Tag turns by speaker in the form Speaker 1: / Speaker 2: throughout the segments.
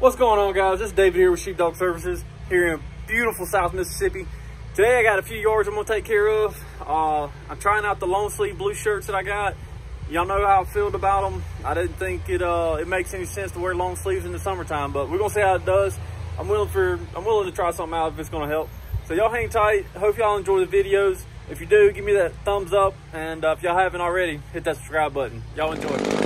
Speaker 1: What's going on guys? It's David here with Sheepdog Services here in beautiful South Mississippi. Today I got a few yards I'm gonna take care of. Uh, I'm trying out the long sleeve blue shirts that I got. Y'all know how I feel about them. I didn't think it uh, it makes any sense to wear long sleeves in the summertime, but we're gonna see how it does. I'm willing for I'm willing to try something out if it's gonna help. So y'all hang tight. Hope y'all enjoy the videos. If you do, give me that thumbs up. And uh, if y'all haven't already, hit that subscribe button. Y'all enjoy.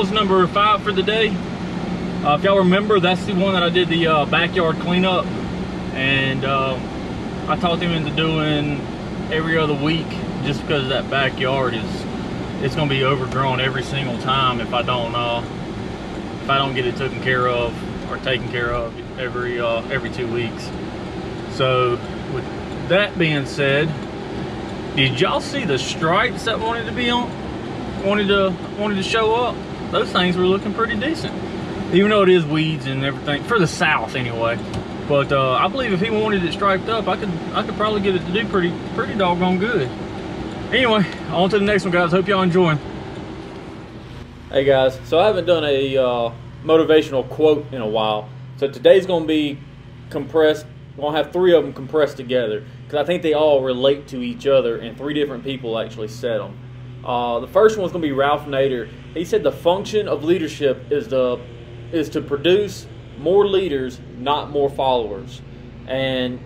Speaker 1: Was number five for the day. Uh, if y'all remember, that's the one that I did the uh, backyard cleanup. And uh, I talked him into doing every other week just because that backyard is it's gonna be overgrown every single time if I don't uh, if I don't get it taken care of or taken care of every uh, every two weeks. So with that being said, did y'all see the stripes that wanted to be on wanted to wanted to show up? Those things were looking pretty decent. Even though it is weeds and everything for the south anyway. But uh, I believe if he wanted it striped up, I could I could probably get it to do pretty pretty doggone good. Anyway, on to the next one, guys. Hope y'all enjoying. Hey, guys. So I haven't done a uh, motivational quote in a while. So today's going to be compressed. We're going to have three of them compressed together because I think they all relate to each other, and three different people actually said them. Uh, the first one's going to be Ralph Nader. He said the function of leadership is the is to produce more leaders, not more followers. And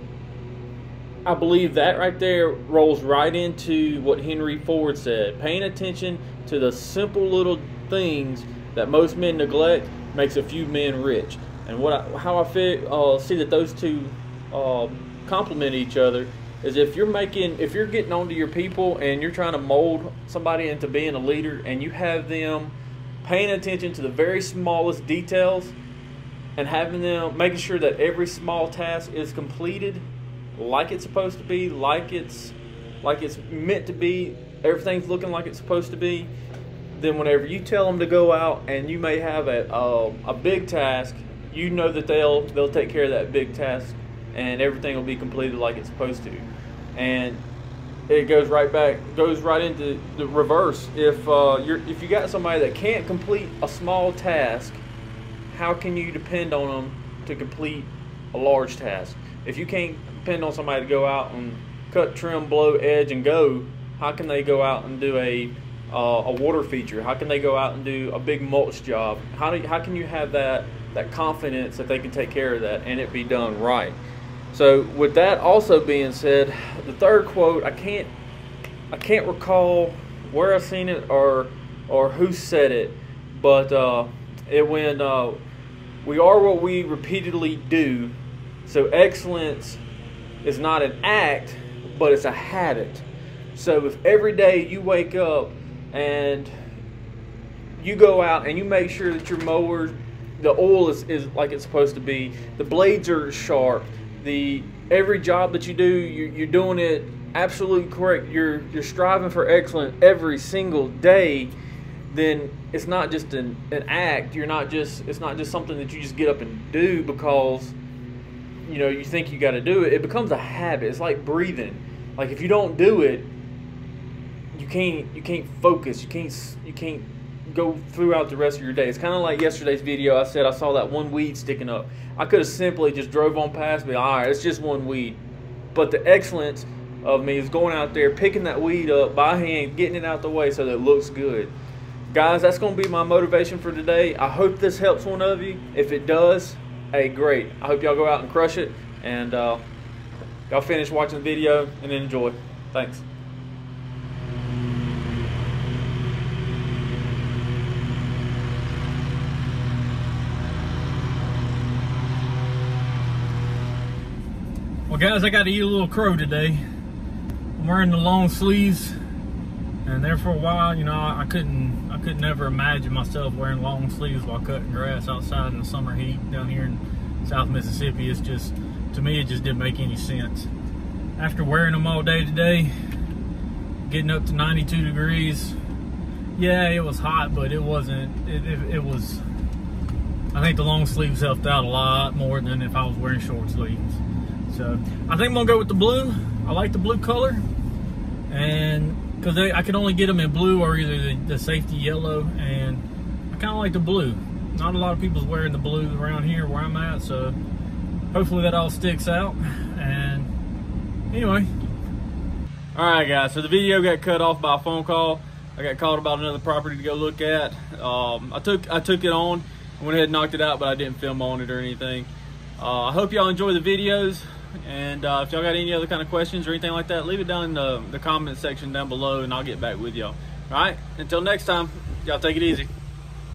Speaker 1: I believe that right there rolls right into what Henry Ford said. Paying attention to the simple little things that most men neglect makes a few men rich. And what I, how I uh, see that those two uh, complement each other is if you're making if you're getting onto your people and you're trying to mold somebody into being a leader and you have them paying attention to the very smallest details and having them making sure that every small task is completed like it's supposed to be, like it's like it's meant to be, everything's looking like it's supposed to be, then whenever you tell them to go out and you may have a a, a big task, you know that they'll they'll take care of that big task and everything will be completed like it's supposed to. And it goes right back goes right into the reverse. If uh, you're if you got somebody that can't complete a small task, how can you depend on them to complete a large task? If you can't depend on somebody to go out and cut, trim, blow, edge, and go, how can they go out and do a uh, a water feature? How can they go out and do a big mulch job? How do you, how can you have that that confidence that they can take care of that and it be done right? So with that also being said, the third quote I can't I can't recall where I've seen it or or who said it, but uh, it went uh, we are what we repeatedly do. So excellence is not an act, but it's a habit. So if every day you wake up and you go out and you make sure that your mower, the oil is, is like it's supposed to be, the blades are sharp, the every job that you do, you're, you're doing it absolutely correct. You're you're striving for excellence every single day. Then it's not just an, an act. You're not just it's not just something that you just get up and do because you know you think you got to do it it becomes a habit it's like breathing like if you don't do it you can't you can't focus you can't you can't go throughout the rest of your day it's kind of like yesterday's video i said i saw that one weed sticking up i could have simply just drove on past me all right it's just one weed but the excellence of me is going out there picking that weed up by hand getting it out the way so that it looks good guys that's going to be my motivation for today i hope this helps one of you if it does hey, great. I hope y'all go out and crush it. And uh, y'all finish watching the video and enjoy. Thanks. Well guys, I got to eat a little crow today. I'm wearing the long sleeves and there for a while, you know, I couldn't I could never imagine myself wearing long sleeves while cutting grass outside in the summer heat down here in South Mississippi. It's just, to me, it just didn't make any sense. After wearing them all day today, getting up to 92 degrees, yeah, it was hot, but it wasn't, it, it, it was, I think the long sleeves helped out a lot more than if I was wearing short sleeves. So I think I'm gonna go with the blue. I like the blue color. And because I could only get them in blue or either the, the safety yellow, and I kind of like the blue. Not a lot of people's wearing the blue around here where I'm at, so hopefully that all sticks out. And anyway, all right, guys. So the video got cut off by a phone call. I got called about another property to go look at. Um, I took I took it on, went ahead and knocked it out, but I didn't film on it or anything. Uh, I hope y'all enjoy the videos. And uh, if y'all got any other kind of questions or anything like that, leave it down in the, the comment section down below and I'll get back with y'all. All right, until next time, y'all take it easy.